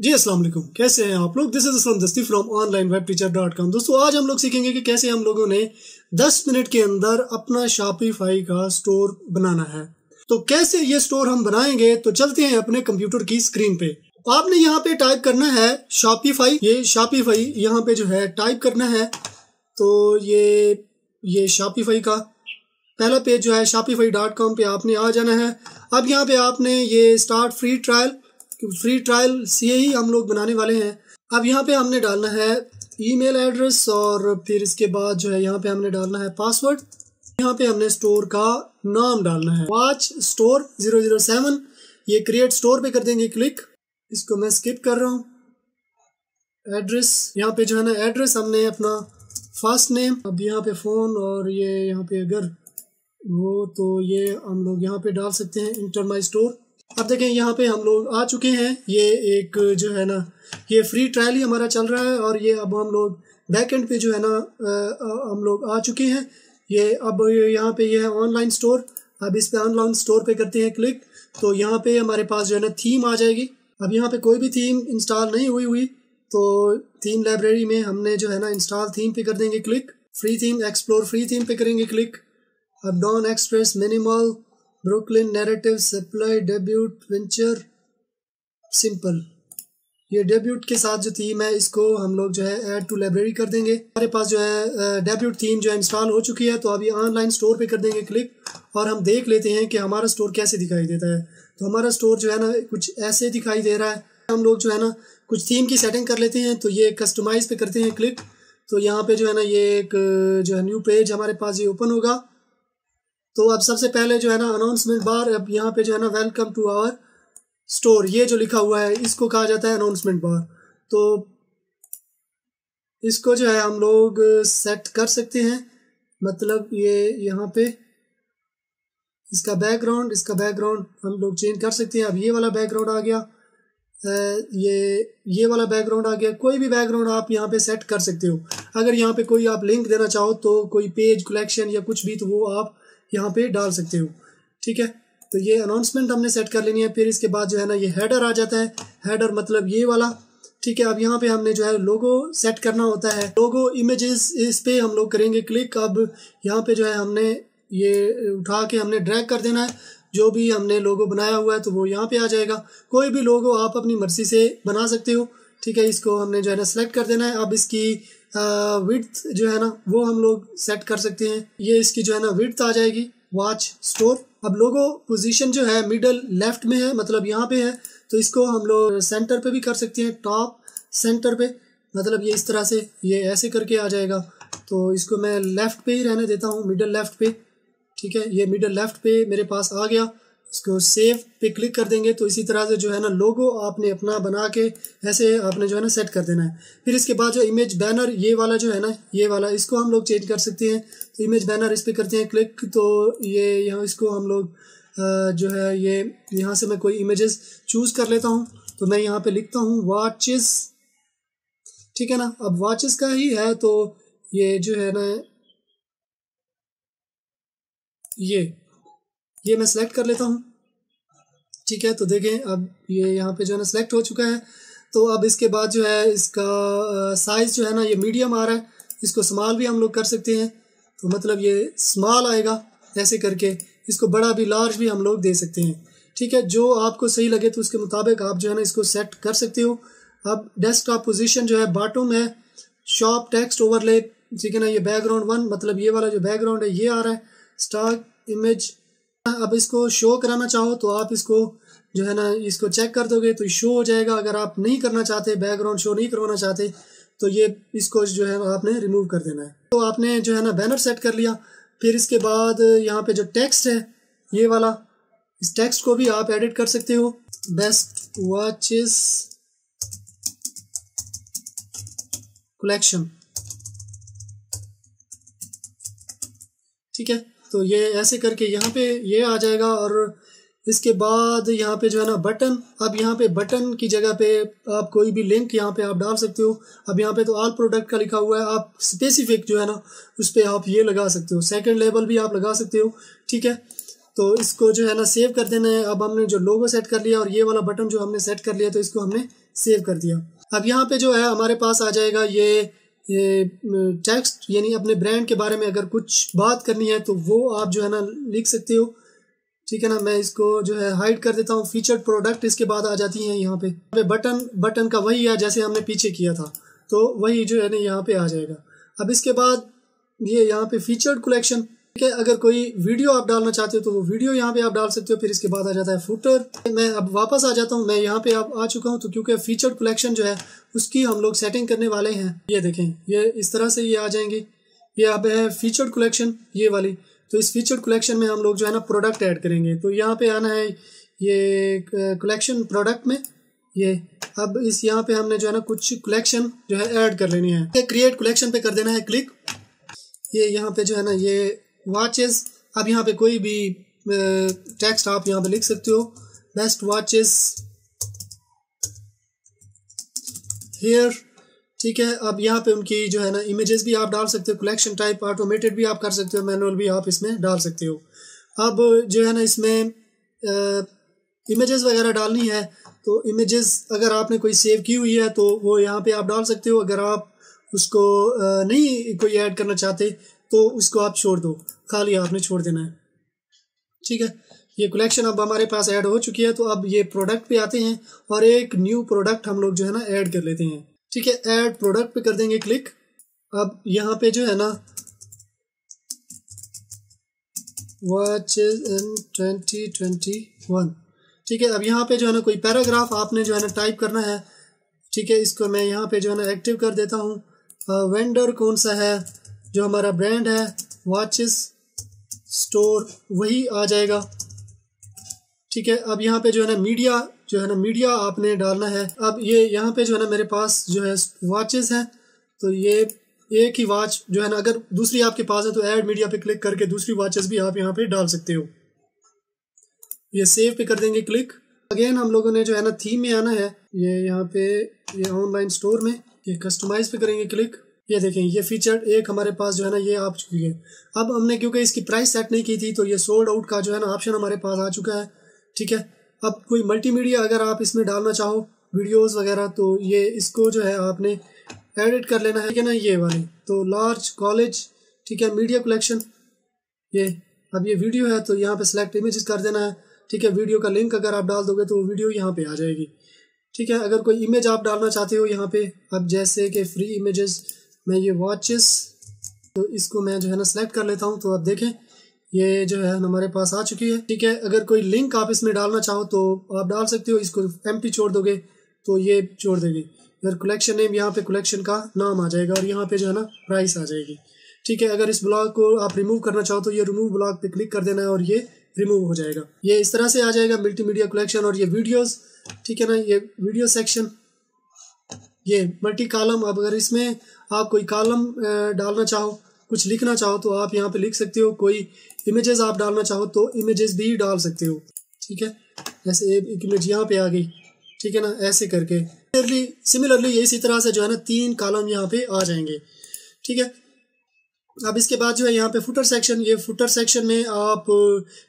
जी, अस्सलाम वालेकुम। कैसे हैं आप लोग? This is Aslam Dasti from online web teacher dot com दोस्तों, आज हम लोग सीखेंगे कि कैसे हम लोगों ने 10 मिनट के अंदर अपना शॉपिफाई का स्टोर बनाना है। तो कैसे ये स्टोर हम बनाएँगे? तो चलते हैं अपने कंप्यूटर की स्क्रीन पे। आपने यहाँ पे टाइप करना है शॉपिफाई ये शॉपिफाई यहाँ पे जो है टाइप करना है। तो ये ये शॉपिफाई का पहला पेज जो है शॉपिफाई डॉट कॉम पे आपने आ जाना है। अब यहाँ पे आपने ये start free trial free trial से ही हम लोग बनाने वाले हैं। अब यहाँ पे हमने डालना है ईमेल एड्रेस और फिर इसके बाद जो है यहाँ पे हमने डालना है पासवर्ड यहाँ पे हमने स्टोर का नाम डालना है। Watch store zero zero seven ये क्रिएट स्टोर पे कर देंगे क्लिक इसको मैं स्किप कर रहा हूँ। एड्रेस यहाँ पे जो है ना एड्रेस हमने अपना फ़र्स्ट नेम अब यहाँ पे फ़ोन और ये यहाँ पे अगर वो तो ये हम लोग यहाँ पे डाल सकते हैं। इंटर माई स्टोर अब देखें, यहाँ पे हम लोग आ चुके हैं। ये एक जो है ना, ये फ्री ट्रायल ही हमारा चल रहा है और ये अब हम लोग बैक एंड पे जो है ना हम लोग आ चुके हैं। ये अब यहाँ पे ये है ऑनलाइन स्टोर अब इस पे ऑनलाइन स्टोर पे करते हैं क्लिक तो यहाँ पे हमारे पास जो है ना थीम आ जाएगी। अब यहाँ पे कोई भी थीम इंस्टॉल नहीं हुई हुई तो थीम लाइब्रेरी में हमने जो है ना इंस्टॉल थीम पे कर देंगे click free theme explore free theme पे करेंगे क्लिक अब Dawn Express Minimal Brooklyn Narrative Supply Debut Venture Simple ये डेब्यूट के साथ जो थीम है, इसको हम लोग जो है ऐड टू लाइब्रेरी कर देंगे। हमारे पास जो है डेब्यूट थीम जो है इंस्टॉल हो चुकी है तो अभी ऑनलाइन स्टोर पे कर देंगे क्लिक और हम देख लेते हैं कि हमारा स्टोर कैसे दिखाई देता है। तो हमारा स्टोर जो है ना, कुछ ऐसे दिखाई दे रहा है। हम लोग जो है ना, कुछ थीम की सेटिंग कर लेते हैं तो ये कस्टमाइज पे करते हैं क्लिक तो यहाँ पे जो है ना, ये एक जो है न्यू पेज हमारे पास ये ओपन होगा। तो अब सबसे पहले जो है ना अनाउंसमेंट बार अब यहाँ पे जो है ना वेलकम टू आवर स्टोर ये जो लिखा हुआ है, इसको कहा जाता है अनाउंसमेंट बार तो इसको जो है हम लोग सेट कर सकते हैं। मतलब ये यहाँ पे इसका बैकग्राउंड इसका बैकग्राउंड हम लोग चेंज कर सकते हैं। अब ये वाला बैकग्राउंड आ गया। ये ये वाला बैकग्राउंड आ गया। कोई भी बैकग्राउंड आप यहाँ पे सेट कर सकते हो। अगर यहाँ पे कोई आप लिंक देना चाहो तो कोई पेज कलेक्शन या कुछ भी तो वो आप यहाँ पे डाल सकते हो। ठीक है? तो ये अनाउंसमेंट हमने सेट कर लेनी है, फिर इसके बाद जो है ना ये हेडर आ जाता है। हेडर मतलब ये वाला। ठीक है? अब यहाँ पे हमने जो है लोगो सेट करना होता है। लोगो इमेजेस इस पे हम लोग करेंगे क्लिक अब यहाँ पे जो है हमने ये उठा के हमने ड्रैग कर देना है। जो भी हमने लोगो बनाया हुआ है तो वो यहाँ पे आ जाएगा। कोई भी लोगो आप अपनी मर्ज़ी से बना सकते हो। ठीक है? इसको हमने जो है ना सेलेक्ट कर देना है। अब इसकी विड्थ जो है ना, वो हम लोग सेट कर सकते हैं। ये इसकी जो है ना विड्थ आ जाएगी। वॉच स्टोर अब लोगो पोजीशन जो है मिडल लेफ़्ट में है मतलब यहाँ पे है। तो इसको हम लोग सेंटर पे भी कर सकते हैं टॉप सेंटर पे। मतलब ये इस तरह से, ये ऐसे करके आ जाएगा। तो इसको मैं लेफ़्ट पे ही रहने देता हूँ मिडल लेफ़्ट पे। ठीक है, ये मिडल लेफ़्ट पे मेरे पास आ गया। इसको सेव पे क्लिक कर देंगे तो इसी तरह से जो है ना लोगो आपने अपना बना के ऐसे आपने जो है ना सेट कर देना है। फिर इसके बाद जो इमेज बैनर ये वाला जो है ना, ये वाला, इसको हम लोग चेंज कर सकते हैं। तो इमेज बैनर इस पर करते हैं क्लिक तो ये यहाँ इसको हम लोग जो है ये, यहाँ से मैं कोई इमेजेस चूज़ कर लेता हूँ। तो मैं यहाँ पे लिखता हूँ वॉचेस ठीक है ना? अब वॉचेस का ही है तो ये जो है ना, ये ये मैं सेलेक्ट कर लेता हूँ। ठीक है तो देखें, अब ये यहाँ पे जो है ना सेलेक्ट हो चुका है। तो अब इसके बाद जो है, इसका साइज़ जो है ना, ये मीडियम आ रहा है। इसको स्मॉल भी हम लोग कर सकते हैं। तो मतलब ये स्मॉल आएगा, ऐसे करके। इसको बड़ा भी लार्ज भी हम लोग दे सकते हैं। ठीक है, जो आपको सही लगे तो उसके मुताबिक आप जो है ना, इसको सेट कर सकते हो। अब डेस्कटॉप पोजीशन जो है बॉटम है। शॉप टेक्स्ट ओवरले ठीक है ना, ये बैकग्राउंड वन मतलब ये वाला जो बैकग्राउंड है, ये आ रहा है। स्टार्क इमेज अब इसको शो कराना चाहो तो आप इसको जो है ना, इसको चेक कर दोगे तो शो हो जाएगा। अगर आप नहीं करना चाहते बैकग्राउंड शो नहीं करवाना चाहते तो ये इसको जो है आपने रिमूव कर देना है। तो आपने जो है ना बैनर सेट कर लिया। फिर इसके बाद यहाँ पे जो टेक्स्ट है, ये वाला, इस टेक्स्ट को भी आप एडिट कर सकते हो। बेस्ट वॉचेस कलेक्शन ठीक है? तो ये ऐसे करके यहाँ पे ये आ जाएगा और इसके बाद यहाँ पे जो है ना बटन, अब यहाँ पे बटन की जगह पे आप कोई भी लिंक यहाँ पे आप डाल सकते हो। अब यहाँ पे तो ऑल प्रोडक्ट का लिखा हुआ है, आप स्पेसिफिक जो है ना उस पर आप ये लगा सकते हो। सेकंड लेवल भी आप लगा सकते हो, ठीक है? तो इसको जो है ना सेव कर देना है। अब हमने जो लोगो सेट कर लिया और ये वाला बटन जो हमने सेट कर लिया तो इसको हमने सेव कर दिया। अब यहाँ पे जो है हमारे पास आ जाएगा ये ये टेक्स्ट यानी अपने ब्रांड के बारे में अगर कुछ बात करनी है तो वो आप जो है ना लिख सकते हो। ठीक है ना, मैं इसको जो है हाइड कर देता हूँ। फीचर्ड प्रोडक्ट इसके बाद आ जाती हैं यहाँ पे। बटन बटन का वही है जैसे हमने पीछे किया था। तो वही जो है ना यहाँ पे आ जाएगा। अब इसके बाद ये यहाँ पे फीचर्ड कलेक्शन ठीक है, अगर कोई वीडियो आप डालना चाहते हो तो वो वीडियो यहाँ पे आप डाल सकते हो, फिर इसके बाद आ जाता है फुटर मैं अब वापस आ जाता हूँ, मैं यहाँ पे आप आ चुका हूँ तो क्योंकि फीचर कलेक्शन जो है, उसकी हम लोग सेटिंग करने वाले हैं। ये देखें, ये इस तरह से ये आ जाएँगे। ये अब है फीचर कलेक्शन ये वाली। तो इस फीचर कलेक्शन में हम लोग जो है ना प्रोडक्ट ऐड करेंगे। तो यहाँ पे आना है, ये कलेक्शन प्रोडक्ट में। ये, अब इस यहाँ पे हमने जो है ना कुछ कलेक्शन जो है ऐड कर लेनी है। क्रिएट कलेक्शन पे कर देना है क्लिक ये यहाँ पे जो है ना, ये वॉचेस अब यहाँ पे कोई भी टेक्स्ट आप यहाँ पे लिख सकते हो। बेस्ट वॉचेस हेयर ठीक है। अब यहाँ पे उनकी जो है ना इमेजेस भी आप डाल सकते हो। कलेक्शन टाइप ऑटोमेटेड भी आप कर सकते हो। मैनुअल भी आप इसमें डाल सकते हो। अब जो है ना, इसमें इमेजेस वगैरह डालनी है तो इमेजेस अगर आपने कोई सेव की हुई है तो वो यहाँ पे आप डाल सकते हो। अगर आप उसको नहीं कोई ऐड करना चाहते तो उसको आप छोड़ दो। खाली आपने छोड़ देना है। ठीक है? ये कलेक्शन अब हमारे पास ऐड हो चुकी है तो अब ये प्रोडक्ट पे आते हैं और एक न्यू प्रोडक्ट हम लोग जो है ना ऐड कर लेते हैं। ठीक है? ऐड प्रोडक्ट पे कर देंगे क्लिक अब यहाँ पे जो है ना watch in twenty twenty one ठीक है? अब यहाँ पे जो है ना कोई पैराग्राफ आपने जो है ना टाइप करना है। ठीक है? इसको मैं यहाँ पे जो है ना एक्टिव कर देता हूँ। वेंडर कौन सा है? जो हमारा ब्रांड है वॉचेस स्टोर वही आ जाएगा। ठीक है, अब यहाँ पे जो है ना मीडिया जो है ना मीडिया आपने डालना है। अब ये यहाँ पे जो है ना मेरे पास जो है वॉचेस हैं तो ये एक ही वॉच जो है ना, अगर दूसरी आपके पास है तो ऐड मीडिया पे क्लिक करके दूसरी वॉचेस भी आप यहाँ पे डाल सकते हो। ये सेव पे कर देंगे क्लिक अगेन हम लोगों ने जो है ना थीम में आना है। ये यहाँ पे, ये ऑनलाइन स्टोर में, ये कस्टमाइज पे करेंगे क्लिक ये देखें, ये फीचर एक हमारे पास जो है ना, ये आ चुकी है। अब हमने, क्योंकि इसकी प्राइस सेट नहीं की थी तो ये सोल्ड आउट का जो है ना ऑप्शन हमारे पास आ चुका है, ठीक है? अब कोई मल्टीमीडिया अगर आप इसमें डालना चाहो वीडियोस वगैरह तो ये इसको जो है आपने एडिट कर लेना है, ठीक है ना, ये वाली। तो लार्ज कॉलेज ठीक है मीडिया कलेक्शन ये। अब ये वीडियो है तो यहाँ पे सिलेक्ट इमेजेस कर देना है, ठीक है? वीडियो का लिंक अगर आप डाल दोगे तो वीडियो यहाँ पे आ जाएगी, ठीक है? अगर कोई इमेज आप डालना चाहते हो यहाँ पे, अब जैसे कि फ्री इमेजेस मैं ये वॉचेस तो इसको मैं जो है ना सेलेक्ट कर लेता हूँ तो आप देखें, ये जो है हमारे पास आ चुकी है। ठीक है, अगर कोई लिंक आप इसमें डालना चाहो तो आप डाल सकते हो, इसको एम छोड़ दोगे तो ये छोड़ देगी। अगर कलेक्शन नेम यहाँ पे कलेक्शन का नाम आ जाएगा, और यहाँ पे जो है ना प्राइस आ जाएगी। ठीक है, अगर इस ब्लॉग को आप रिमूव करना चाहो तो ये रिमूव ब्लॉग पे क्लिक कर देना है, और ये रिमूव हो जाएगा। ये इस तरह से आ जाएगा मल्टीमीडिया कलेक्शन और ये वीडियोस ठीक है ना, ये वीडियो सेक्शन ये मल्टी कॉलम अब अगर इसमें आप कोई कॉलम डालना चाहो, कुछ लिखना चाहो तो आप यहाँ पे लिख सकते हो। कोई इमेजेस आप डालना चाहो तो इमेजेस भी डाल सकते हो। ठीक है? जैसे एक इमेज यहाँ पे आ गई। ठीक है ना? ऐसे करके। सिमिलरली सिमिलरली इसी तरह से जो है ना, तीन कॉलम यहाँ पे आ जाएँगे। ठीक है? अब इसके बाद जो है, यहाँ पे फुटर सेक्शन ये फुटर सेक्शन में आप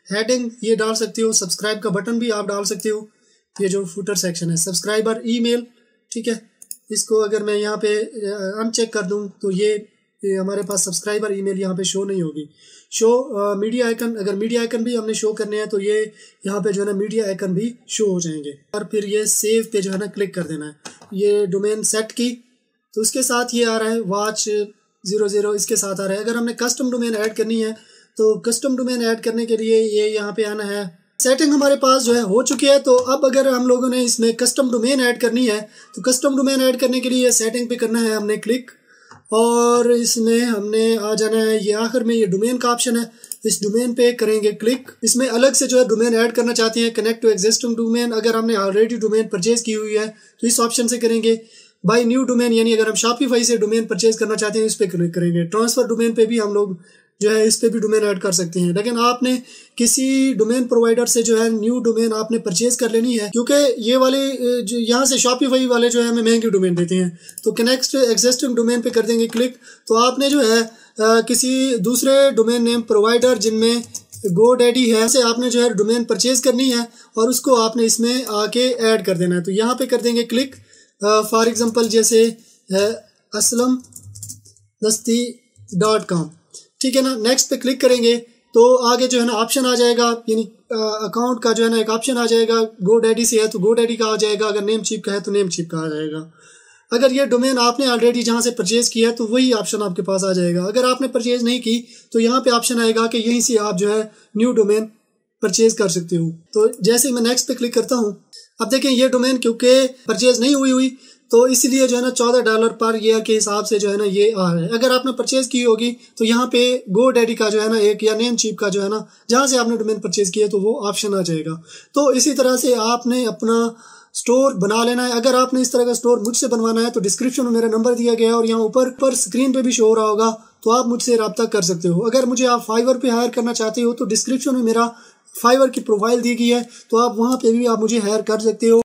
हेडिंग ये डाल सकते हो। सब्सक्राइब का बटन भी आप डाल सकते हो। ये जो फुटर सेक्शन है सब्सक्राइबर ईमेल ठीक है? इसको अगर मैं यहाँ पे अनचेक कर दूँ तो ये हमारे पास सब्सक्राइबर ईमेल यहाँ पे शो नहीं होगी। शो मीडिया आइकन अगर मीडिया आइकन भी हमने शो करने हैं तो ये यहाँ पे जो है ना मीडिया आइकन भी शो हो जाएँगे। और फिर ये सेव पे जो है ना क्लिक कर देना है। ये डोमेन सेट की तो उसके साथ ये आ रहा है वॉच ज़ीरो ज़ीरो इसके साथ आ रहा है। अगर हमने कस्टम डोमेन ऐड करनी है तो कस्टम डोमेन ऐड करने के लिए ये यहाँ पे आना है। सेटिंग हमारे पास जो है हो चुकी है तो अब अगर हम लोगों ने इसमें कस्टम डोमेन ऐड करनी है तो कस्टम डोमेन ऐड करने के लिए सेटिंग पे करना है हमने क्लिक और इसमें हमने आ जाना है, ये आखिर में ये डोमेन का ऑप्शन है। इस डोमेन पे करेंगे क्लिक इसमें अलग से जो है डोमेन ऐड करना चाहते हैं कनेक्ट टू एग्जिस्टिंग डोमेन अगर हमने ऑलरेडी डोमेन परचेज की हुई है तो इस ऑप्शन से करेंगे। बाई न्यू डोमेन यानी अगर हम शॉपिफाई से डोमेन परचेज करना चाहते हैं, इस पर क्लिक करेंगे। ट्रांसफ़र डोमेन पे भी हम लोग जो है इस पर भी डोमेन ऐड कर सकते हैं। लेकिन आपने किसी डोमेन प्रोवाइडर से जो है न्यू डोमेन आपने परचेज कर लेनी है क्योंकि ये वाले यहाँ से शॉपिफाई वाले जो है हमें महँगी डोमेन देते हैं। तो कनेक्ट एग्जिस्टिंग डोमेन पे कर देंगे क्लिक तो आपने जो है आ, किसी दूसरे डोमेन नेम प्रोवाइडर जिनमें गो डैडी है से आपने जो है डोमेन परचेज करनी है और उसको आपने इसमें आके ऐड कर देना है। तो यहाँ पे कर देंगे क्लिक फॉर एग्जांपल जैसे असलम दस्ती डॉट कॉम। ठीक है ना? नेक्स्ट पे क्लिक करेंगे तो आगे जो है ना ऑप्शन आ जाएगा, यानी अकाउंट का जो है ना एक ऑप्शन आ जाएगा गो डैडी से है तो गो डैडी का आ जाएगा, अगर नेम चिप का है तो नेम चिप का आ जाएगा। अगर ये डोमेन आपने ऑलरेडी जहाँ से परचेज किया है तो वही ऑप्शन आपके पास आ जाएगा। अगर आपने परचेज नहीं की तो यहाँ पे ऑप्शन आएगा कि यहीं से आप जो है न्यू डोमेन परचेज कर सकते हो। तो जैसे मैं नेक्स्ट पे क्लिक करता हूँ, अब देखें ये डोमेन क्योंकि परचेज नहीं हुई हुई तो इसलिए जो है ना, चौदह डॉलर पर ईयर के हिसाब से जो है ना, ये, आ रहा है। अगर आपने परचेज की होगी तो यहाँ पे गो डैडी का जो है ना, एक, या नेम चीप का जो है ना, जहाँ से आपने डोमेन परचेज किया तो वो ऑप्शन आ जाएगा। तो इसी तरह से आपने अपना स्टोर बना लेना है। अगर आपने इस तरह का स्टोर मुझसे बनवाना है तो डिस्क्रिप्शन में मेरा नंबर दिया गया है और यहाँ ऊपर पर स्क्रीन पे भी शो हो रहा होगा तो आप मुझसे रब्ता कर सकते हो। अगर मुझे आप फाइवर पे हायर करना चाहते हो तो डिस्क्रिप्शन में मेरा फाइवर की प्रोफ़ाइल दी गई है तो आप वहाँ पे भी आप मुझे हायर कर सकते हो।